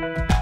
you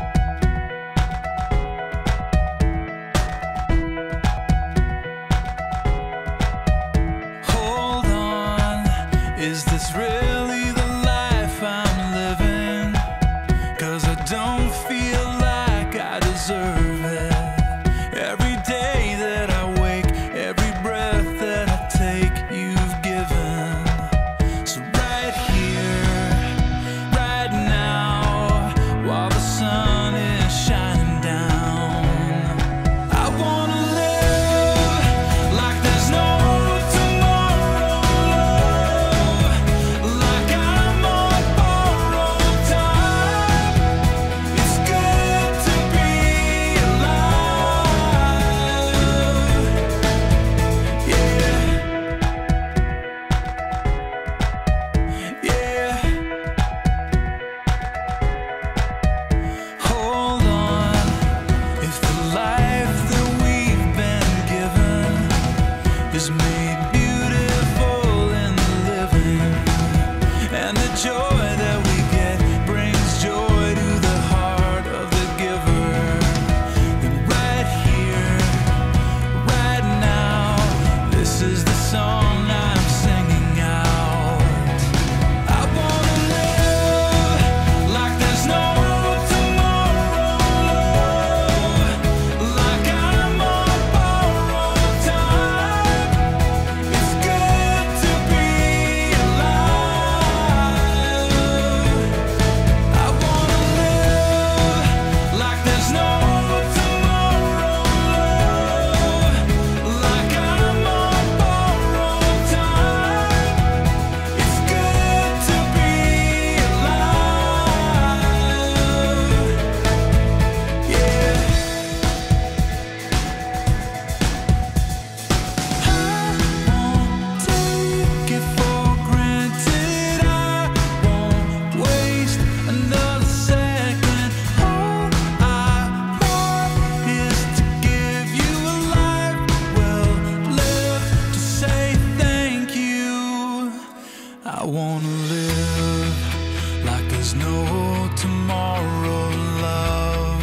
wanna live like there's no tomorrow, love.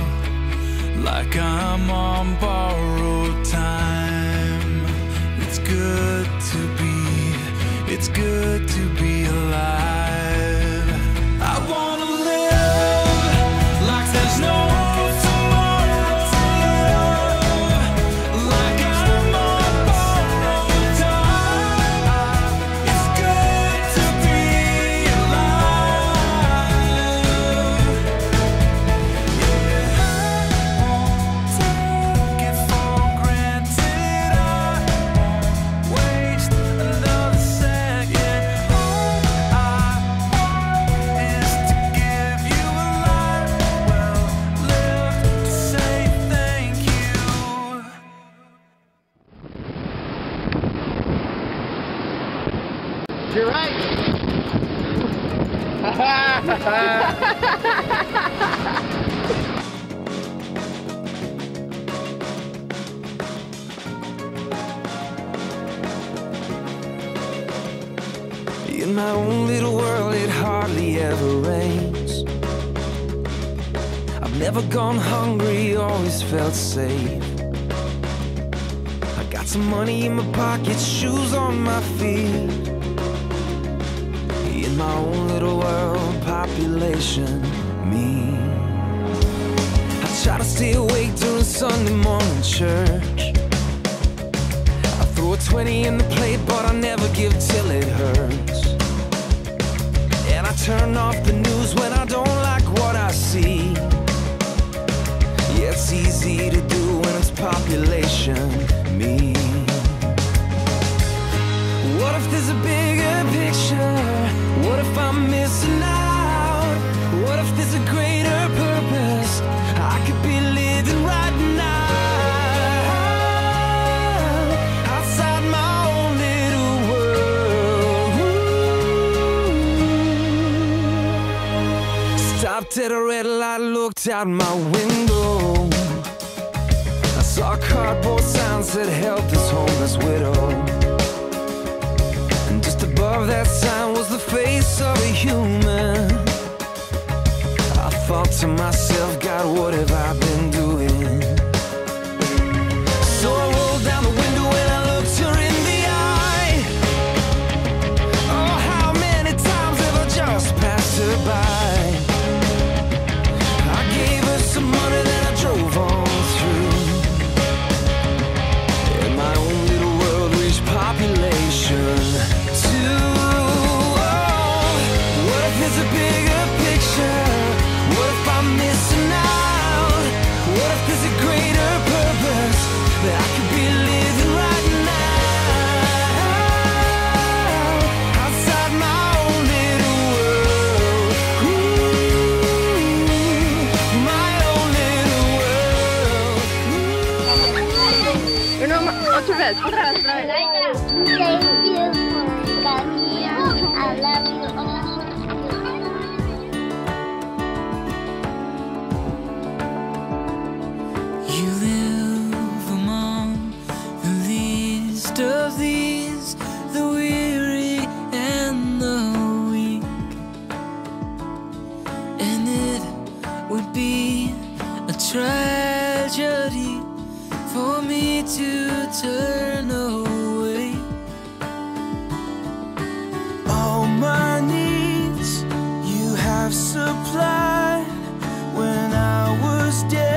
Like I'm on borrowed time. It's good to be, it's good to be. In my own little world, it hardly ever rains. I've never gone hungry, always felt safe. I got some money in my pocket, shoes on my feet. In my own little world, population, me. I try to stay awake during Sunday morning church. I throw a 20 in the plate, but I never give till it hurts. Stopped at a red light, looked out my window. I saw cardboard signs that helped this homeless widow. And just above that sign was the face of a human to myself, God, what have I been contra vez, contra vez. turn away. All my needs you have supplied when I was dead.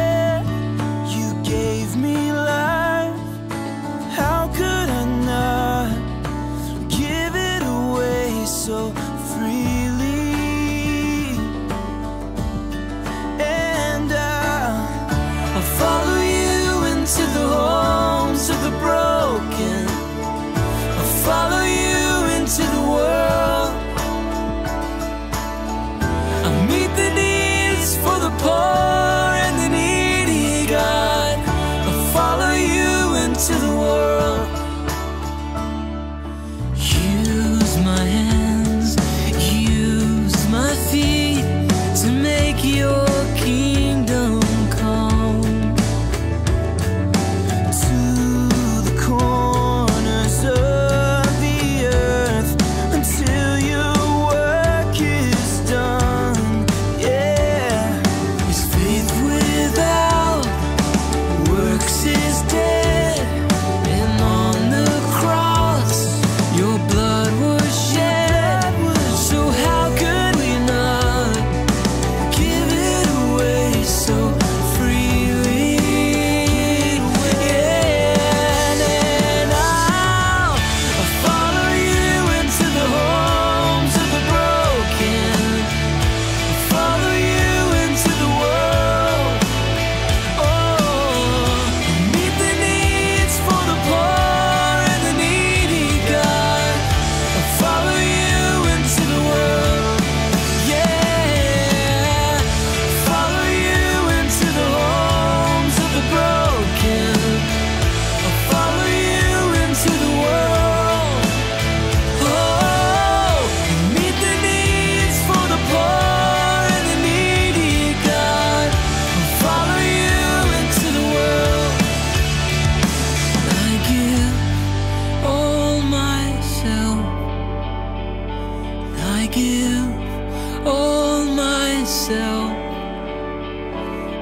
give all myself,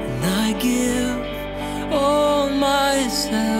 and I give all myself.